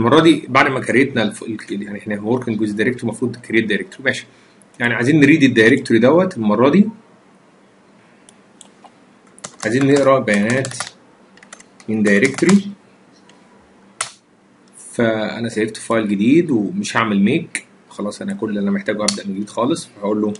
المرة دي بعد ما create نا الف... ال- يعني إحنا working with directory المفروض create directory ماشي. يعني عايزين ن read ال directory دوت المرة دي. عايزين نقرأ بيانات من directory فأنا save ت file جديد ومش هعمل make خلاص أنا كل اللي أنا محتاجه ابدا من جديد خالص. هقول له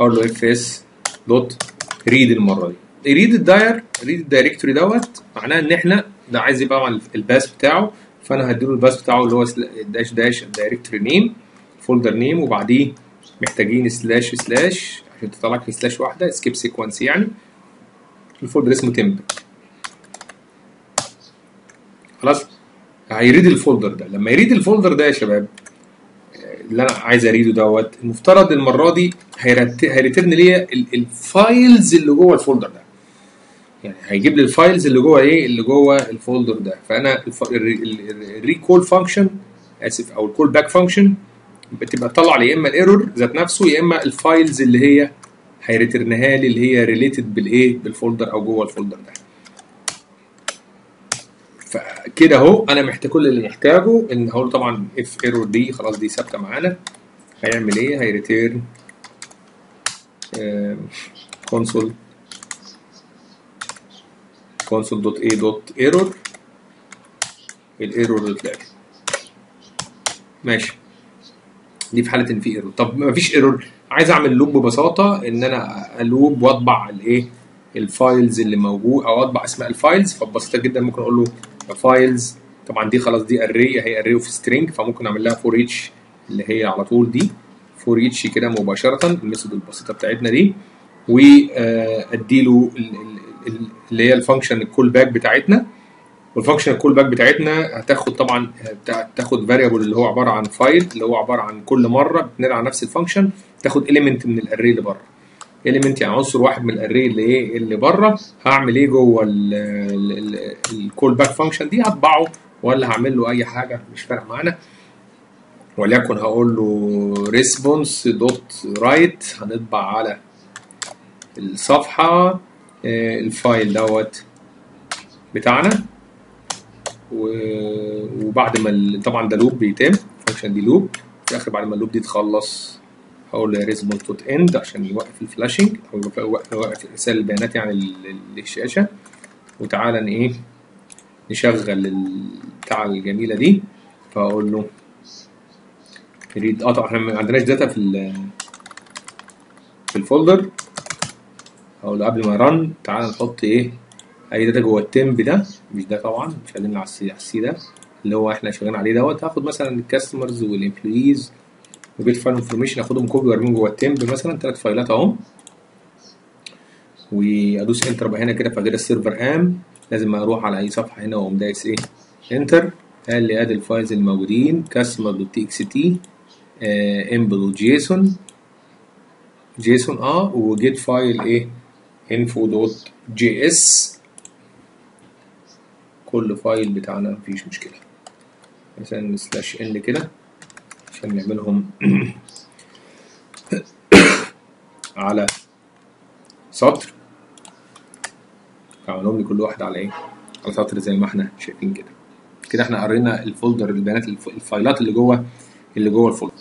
هقول له fs dot read المرة دي. read ال dir read ال directory دوت معناه إن إحنا ده عايز يبقى ال path بتاعه فأنا هديله ال path بتاعه اللي هو dash dash directory name folder name وبعديه محتاجين slash slash عشان تطلع لي slash واحدة escape sequence يعني. ال folder اسمه temp خلاص؟ هي read ال folder ده. لما ي read ال folder ده يا شباب اللي أنا عايز أ read ه دوت المفترض المرة دي هي ret- هي return ليا ال- ال files اللي جوه ال folder ده. يعني هيجيب لي ال files اللي جوه إيه؟ اللي جوه ال folder ده. فأنا ال recall function آسف أو ال callback function بتبقى تطلع لي يا إما ال error ذات نفسه يا إما ال files اللي هي هي return ها لي اللي هي related بالإيه؟ بال folder أو جوه ال folder ده. فكده أهو أنا محتاج كل اللي محتاجه إن هقول طبعا if error دي خلاص دي ثابتة معانا. هيعمل إيه؟ هي return console console dot اي dot error ال error اللي. ماشي. دي في حالة إن في error طب ما فيش error عايز أعمل loop ببساطة إن أنا ا loop وأطبع الإيه؟ ال files اللي موجود أو أطبع أسماء ال files فبسيطه جدا. ممكن أقول له files طبعا دي خلاص دي array هي array of string فممكن أعمل لها for each اللي هي على طول دي. for each كده مباشرة. ال method البسيطة بتاعتنا دي. وادي له اللي هي ال function ال callback بتاعتنا. وال function ال callback بتاعتنا هتاخد طبعا تاخد variable اللي هو عبارة عن file اللي هو عبارة عن كل مرة بتنقل على نفس ال function تاخد element من ال array اللي بره. element يعني عنصر واحد من ال array اللي إيه؟ اللي بره. هعمل إيه جوه ال callback function دي؟ هطبعه ولا هعمل له أي حاجة؟ مش فارق معانا. وليكن هقول له response dot write هنطبع على الصفحة. ال file دوت بتاعنا. وبعد ما طبعا ده loop بيتم ال function دي loop في الآخر بعد ما ال loop دي تخلص هقول response dot end عشان يوقف ال flushing أو يوقف ارسال البيانات يعني لل- للشاشه وتعالى إيه نشغل البتاع الجميلة دي. فأقول له read آه طبعا إحنا ما عندناش data في في ال folder أقول له قبل ما run تعالى نحط إيه؟ أي data جوه ال temp ده. مش ده طبعا مش على ال C على ال C ده. اللي هو إحنا شغالين عليه دوت. هاخد مثلا ال customers وال employees و get file information أخدهم copy وأرميهم جوه ال temp مثلا. ثلاث file ات اهم وأدوس enter بقى هنا كده فغير ال server ام لازم أروح على أي صفحة هنا وأقوم دايس إيه؟ enter قال لي ادي ال files الموجودين. customer dot txt emp dot json json آه و get file إيه؟ اس كل file بتاعنا مفيش مشكلة. مثلا slash n كده عشان نعملهم على سطر. عملهم لي كل واحد على إيه؟ على سطر زي ما إحنا شايفين كده. كده إحنا قرينا الفولدر البيانات الف- الفايلات اللي جوه اللي جوه الفولدر.